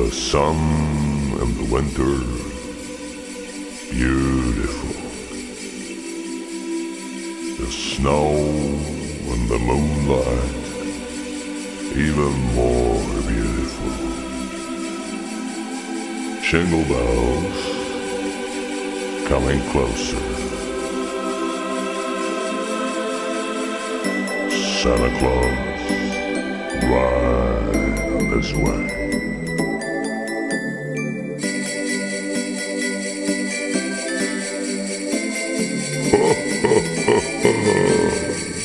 The sun and the winter, beautiful. The snow and the moonlight, even more beautiful. Jingle bells coming closer. Santa Claus on this way.